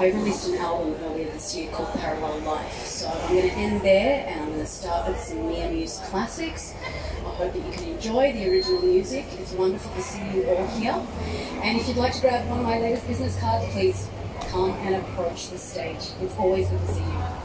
I released an album earlier this year called Parallel Life. So I'm going to end there and I'm going to start with some Mia Muze classics. I hope that you can enjoy the original music. It's wonderful to see you all here. And if you'd like to grab one of my latest business cards, please come and approach the stage. It's always good to see you.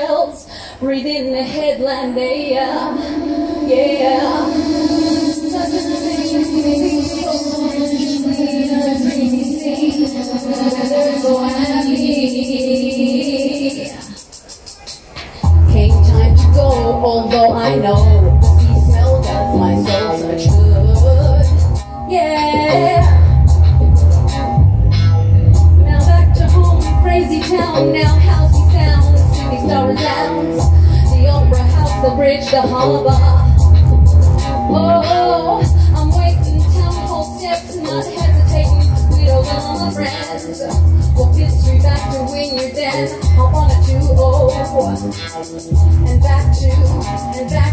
shells, breathing the headland air. Yeah. yeah. bridge, the harbor. Oh, I'm waiting, temple steps, not hesitating. We don't want my friends. Walk history back to when you're dead. I wanna do, oh, and back to, and back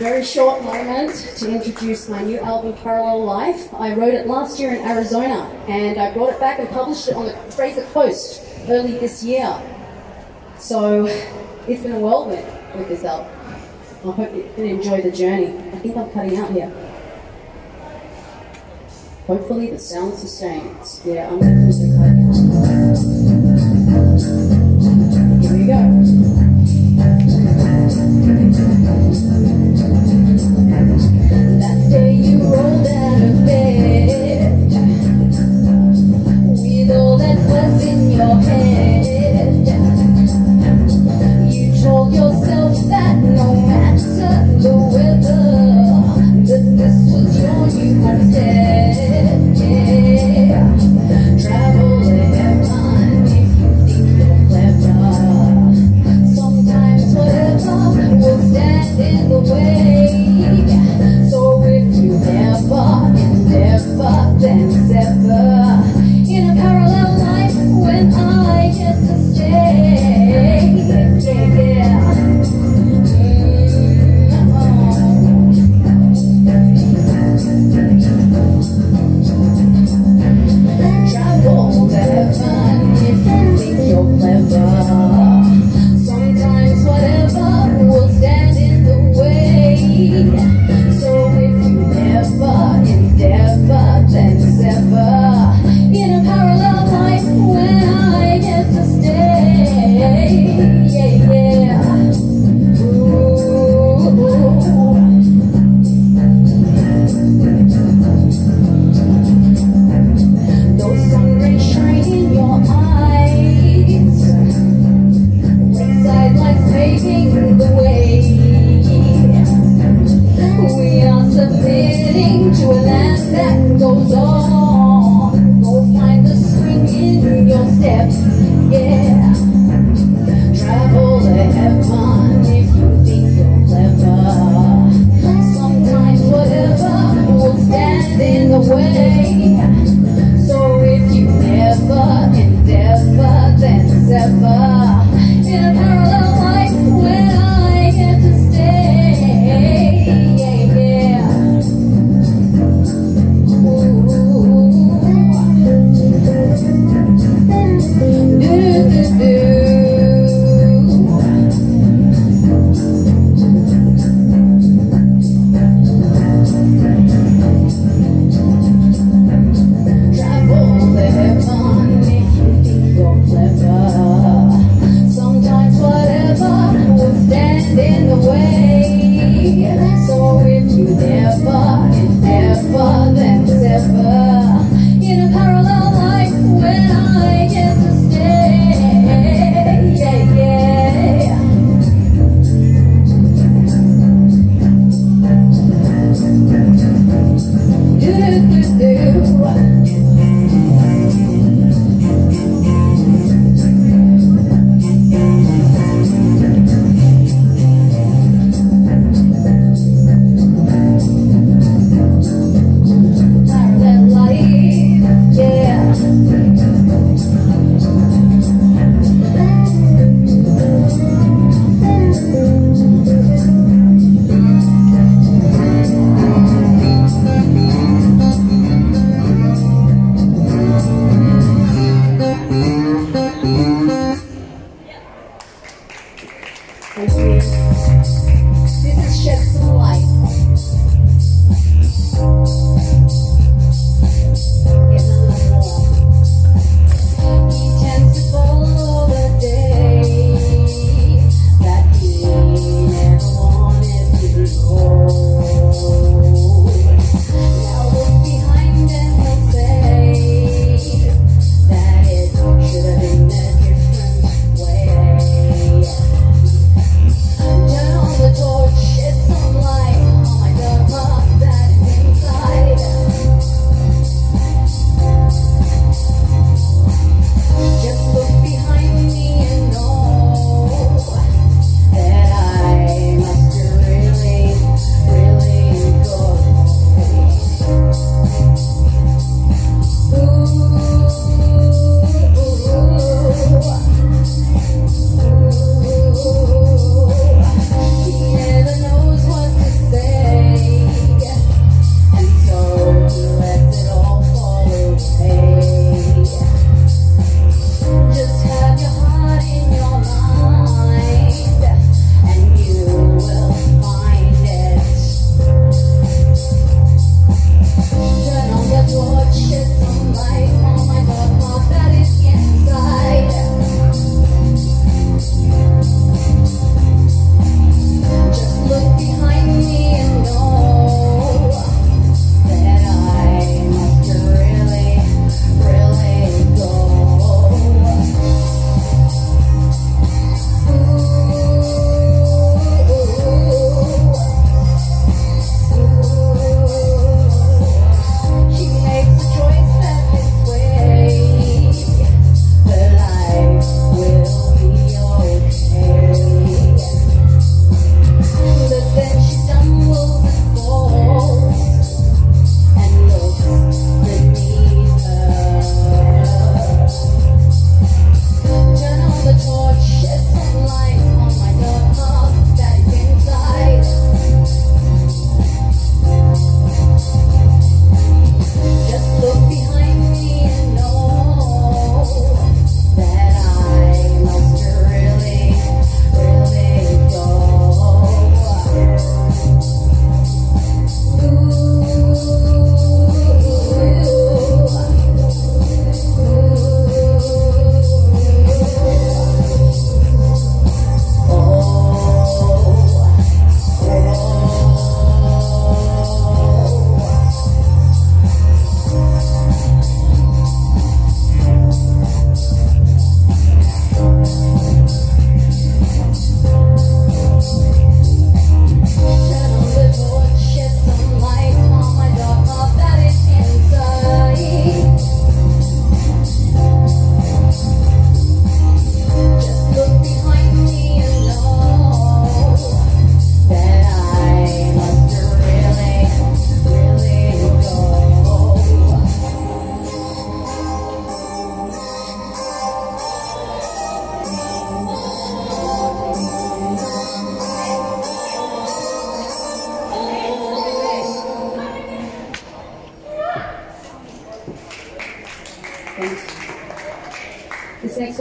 very short moment to introduce my new album, Parallel Life. I wrote it last year in Arizona, and I brought it back and published it on the Fraser Coast early this year. So it's been a whirlwind with this album. I hope you can enjoy the journey. I think I'm cutting out here. Hopefully the sound sustains. Yeah, I'm going to finish the cut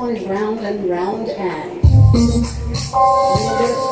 What is tied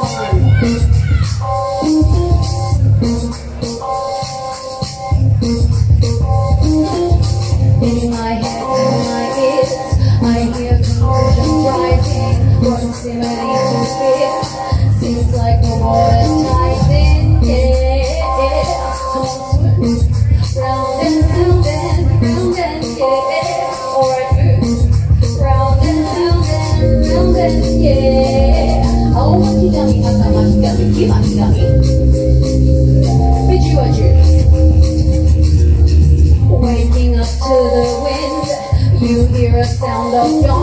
in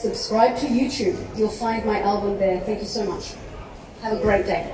subscribe to YouTube. You'll find my album there. Thank you so much. Have a great day.